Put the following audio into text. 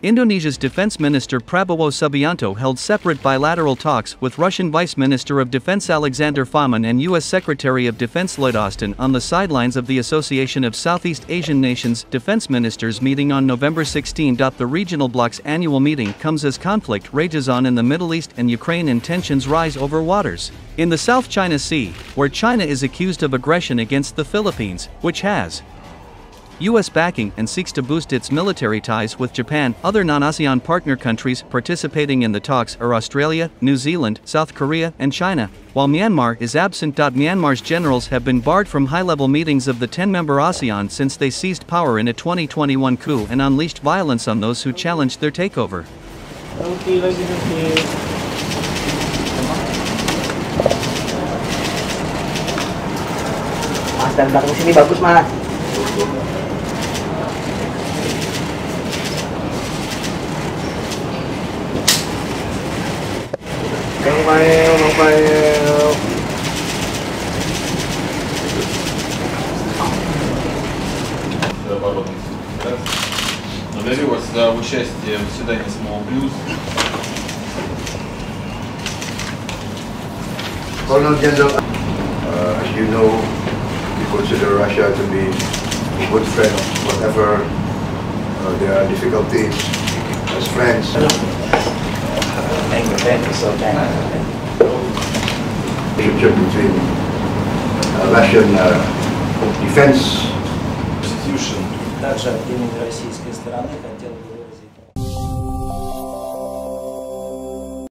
Indonesia's Defense Minister Prabowo Subianto held separate bilateral talks with Russian Vice Minister of Defense Alexander Fomin and U.S. Secretary of Defense Lloyd Austin on the sidelines of the Association of Southeast Asian Nations Defense Ministers meeting on November 16. The regional bloc's annual meeting comes as conflict rages on in the Middle East and Ukraine and tensions rise over waters. In the South China Sea, where China is accused of aggression against the Philippines, which has U.S. backing and seeks to boost its military ties with Japan. Other non ASEAN partner countries participating in the talks are Australia, New Zealand, South Korea, and China, while Myanmar is absent. Myanmar's generals have been barred from high level meetings of the 10 member ASEAN since they seized power in a 2021 coup and unleashed violence on those who challenged their takeover. Okay, lagi nanti. Mas dan belakang sini bagus mas. Kang Mael, Kang Mael. оборотных государств. Благодарю вас за участие в заседании Small Blues. Colonel General, uh, as you know, we consider Russia to be a good friend, whatever uh, there are difficulties as friends. Thank you, thank you so much. Relationship between uh, Russian uh, defense Constitution Также от имени российской стороны